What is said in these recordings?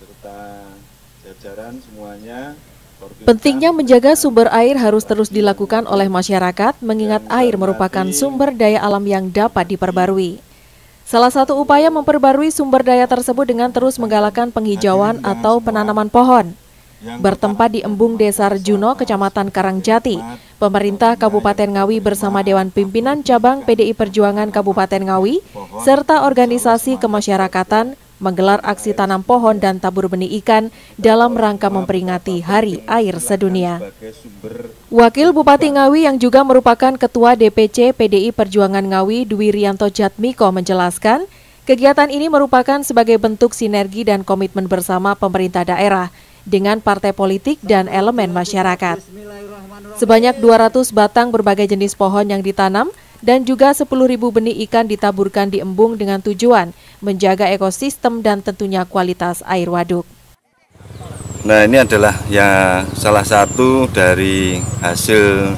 serta jajaran semuanya Pentingnya menjaga sumber air harus terus dilakukan oleh masyarakat, mengingat air merupakan sumber daya alam yang dapat diperbarui. Salah satu upaya memperbarui sumber daya tersebut dengan terus menggalakkan penghijauan atau penanaman pohon. Bertempat di Embung Desa Rejuno, Kecamatan Karangjati, pemerintah Kabupaten Ngawi bersama Dewan Pimpinan Cabang PDI Perjuangan Kabupaten Ngawi, serta organisasi kemasyarakatan menggelar aksi tanam pohon dan tabur benih ikan dalam rangka memperingati Hari Air Sedunia. Wakil Bupati Ngawi yang juga merupakan Ketua DPC PDI Perjuangan Ngawi Dwi Rianto Jatmiko menjelaskan, kegiatan ini merupakan sebagai bentuk sinergi dan komitmen bersama pemerintah daerah dengan partai politik dan elemen masyarakat. Sebanyak 200 batang berbagai jenis pohon yang ditanam dan juga 10.000 benih ikan ditaburkan di embung dengan tujuan menjaga ekosistem dan tentunya kualitas air waduk. Nah ini adalah ya salah satu dari hasil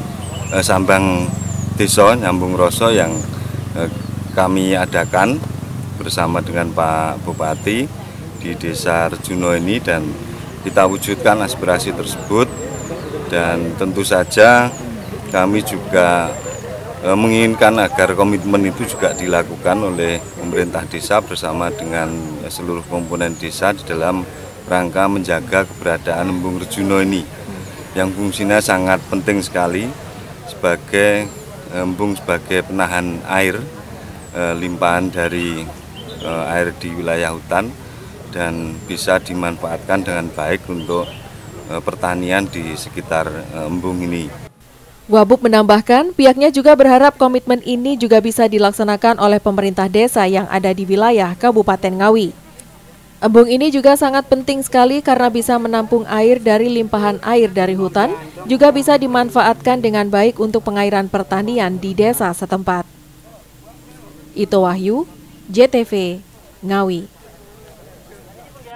eh, sambang desa nyambung roso yang eh, kami adakan bersama dengan Pak Bupati di desa Rejuno ini dan kita wujudkan aspirasi tersebut dan tentu saja kami juga menginginkan agar komitmen itu juga dilakukan oleh pemerintah desa bersama dengan seluruh komponen desa di dalam rangka menjaga keberadaan Embung Rejuno ini yang fungsinya sangat penting sekali sebagai embung sebagai penahan air e, limpahan dari air di wilayah hutan dan bisa dimanfaatkan dengan baik untuk pertanian di sekitar embung ini. Wabub menambahkan, pihaknya juga berharap komitmen ini juga bisa dilaksanakan oleh pemerintah desa yang ada di wilayah Kabupaten Ngawi. Embung ini juga sangat penting sekali karena bisa menampung air dari limpahan air dari hutan, juga bisa dimanfaatkan dengan baik untuk pengairan pertanian di desa setempat. Ito Wahyu, JTV, Ngawi.